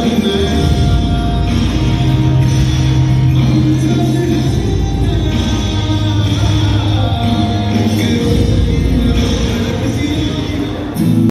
happiness.